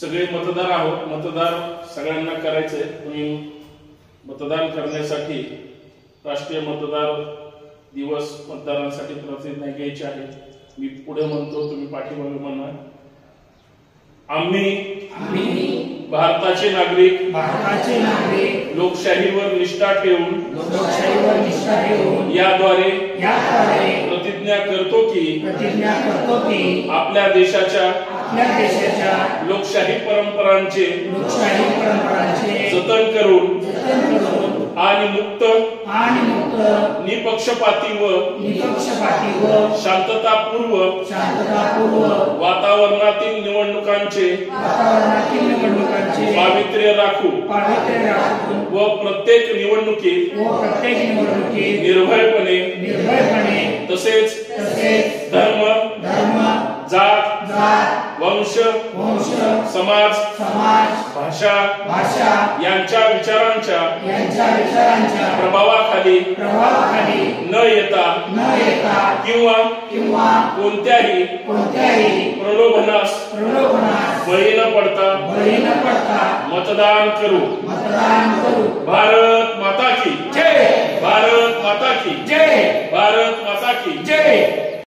सगळे मतदार आहोत. मतदार सगळ्यांना करायचंय. तुम्ही मतदान करण्यासाठी राष्ट्रीय मतदार दिवस मतदारांसाठी प्रतिज्ञा घ्यायची आहे. मी पुढे म्हणतो तुम्ही पाठीमागे म्हणा. आम्ही आम्ही भारताचे नागरिक भारताचे नागरिक लोकशाहीवर निष्ठा ठेवून लोकशाहीवर निष्ठा ठेवून याद्वारे याद्वारे प्रतिज्ञा करतो की प्रतिज्ञा करतो की आपल्या देशाच्या आपल्या देशाच्या लोकशाही परंपरांचे लोकशाही परंपरांचे जतन करून आणि मुक्त आणि मुक्त निपक्षपाती व निपक्षपाती व शांततापूर्व शांततापूर्व वातावरणातील निवडणुकांचे वातावरणातील निवडणुकांचे पावित्र्य राखू पावित्र्य राखून व प्रत्येक निवडणुकीत व प्रत्येक निवडणुकीत निर्भयपणे निर्भयपणे तसेच तसेच धर्म वंश वंश समाज समाज भाषा भाषा यांच्या विचारांच्या यांच्या विचारांच्या प्रभावाखाली प्रभावाखाली न येता न येता किंवा किंवा कोणत्याही कोणत्याही प्रलोभनास प्रलोभनास बळी न पडता बळी न पडता मतदान करू. मतदान करू. भारत माता की जय. भारत माता की जय. भारत माता की जय.